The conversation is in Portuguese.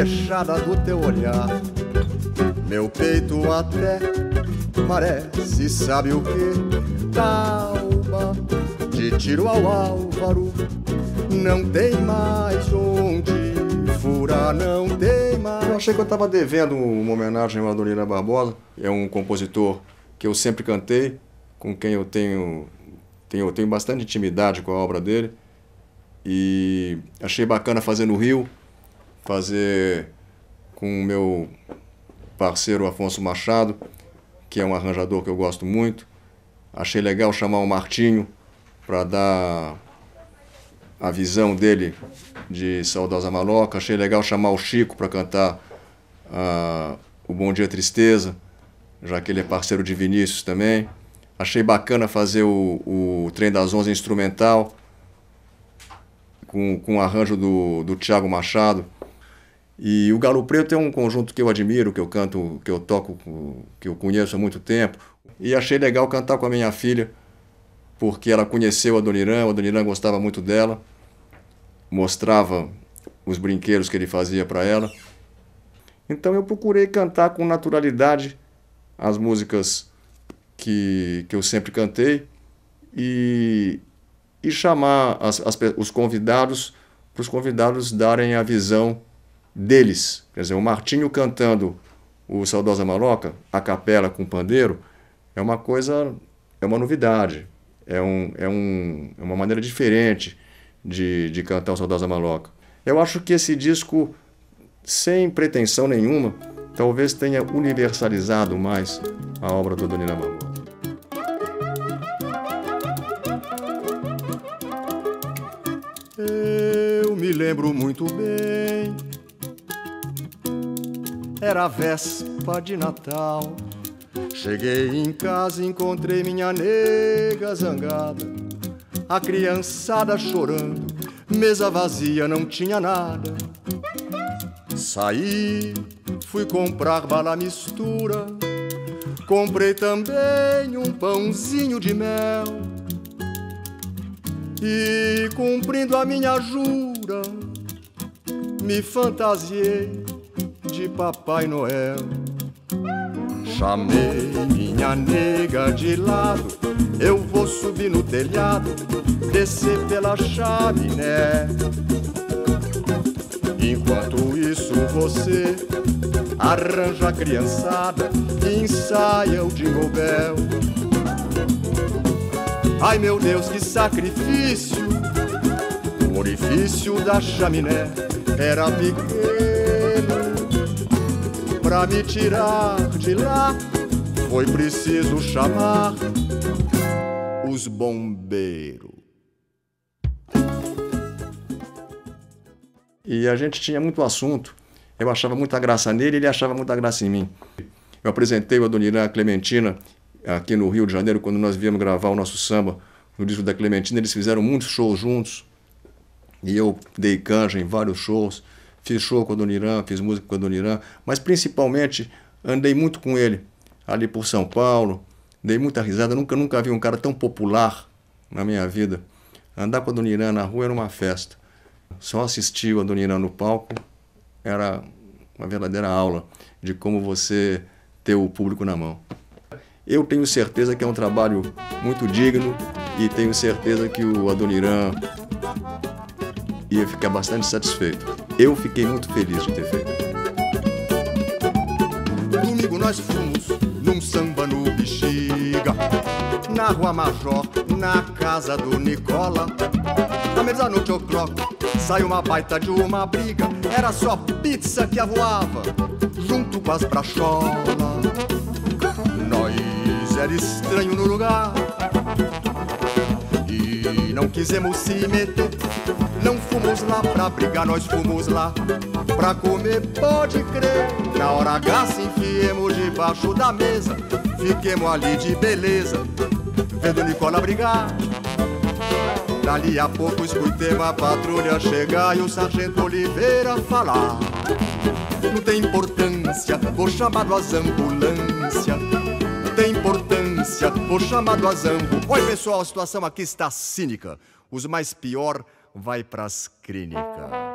fechada do teu olhar. Meu peito até parece, sabe o que? Calma, de tiro ao álvaro, não tem mais onde furar, não tem mais. Eu achei que eu estava devendo uma homenagem ao Adonira Barbosa, é um compositor que eu sempre cantei, com quem eu tenho, tenho, tenho bastante intimidade com a obra dele. E achei bacana fazer no Rio, fazer com o meu parceiro Afonso Machado, que é um arranjador que eu gosto muito. Achei legal chamar o Martinho para dar a visão dele de Saudosa Maloca. Achei legal chamar o Chico para cantar uh, o Bom Dia Tristeza, já que ele é parceiro de Vinícius também. Achei bacana fazer o, o Trem das Onze instrumental, com, com o arranjo do, do Tiago Machado. E o Galo Preto é um conjunto que eu admiro, que eu canto, que eu toco, que eu conheço há muito tempo. E achei legal cantar com a minha filha, porque ela conheceu a Donirã, a Donirã gostava muito dela, mostrava os brinquedos que ele fazia para ela. Então eu procurei cantar com naturalidade as músicas que, que eu sempre cantei e, e chamar as, as, os convidados para os convidados darem a visão deles. Quer dizer, o Martinho cantando o Saudosa Maloca, a capela com pandeiro, é uma coisa, é uma novidade, é, um, é, um, é uma maneira diferente de, de cantar o Saudosa Maloca. Eu acho que esse disco, sem pretensão nenhuma, talvez tenha universalizado mais a obra do Donina Mambo. Eu me lembro muito bem. Era véspera de Natal. Cheguei em casa e encontrei minha nega zangada. A criançada chorando, mesa vazia, não tinha nada. Saí Fui comprar bala mistura, comprei também um pãozinho de mel. E cumprindo a minha jura, me fantasiei de Papai Noel. Chamei minha nega de lado, eu vou subir no telhado, descer pela chaminé. Enquanto isso você arranja a criançada e ensaia o Jingle Bell. Ai meu Deus, que sacrifício! O orifício da chaminé era pequeno. Pra me tirar de lá, foi preciso chamar os bombeiros. E a gente tinha muito assunto eu achava muita graça nele, ele achava muita graça em mim. Eu apresentei o Adoniran Clementina aqui no Rio de Janeiro, quando nós viemos gravar o nosso samba no disco da Clementina. Eles fizeram muitos shows juntos. E eu dei canja em vários shows. Fiz show com o Adoniran, fiz música com o Adoniran. Mas principalmente andei muito com ele ali por São Paulo. Dei muita risada. Nunca, nunca vi um cara tão popular na minha vida. Andar com o Adoniran na rua era uma festa. Só assistir o Adoniran no palco era uma verdadeira aula de como você ter o público na mão. Eu tenho certeza que é um trabalho muito digno e tenho certeza que o Adoniran ia ficar bastante satisfeito. Eu fiquei muito feliz de ter feito. Domingo nós fomos num samba no Bexiga, na Rua Major, na casa do Nicola, na mesa no Chocroc Saiu uma baita de uma briga, era só pizza que avoava, junto com as bracholas. Nós era estranho no lugar e não quisemos se meter. Não fomos lá pra brigar, nós fomos lá pra comer, pode crer. Na hora H se enfiemos debaixo da mesa, fiquemos ali de beleza, vendo Nicola brigar. Dali a pouco escutei uma patrulha chegar e o sargento Oliveira falar. Não tem importância, vou chamado as ambulância. Não tem importância, vou chamado as ambu. Oi pessoal, a situação aqui está cínica. Os mais pior vai pras clínicas.